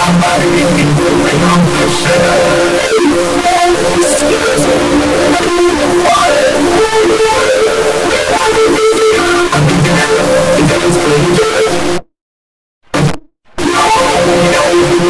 somebody doing on the shade. I'm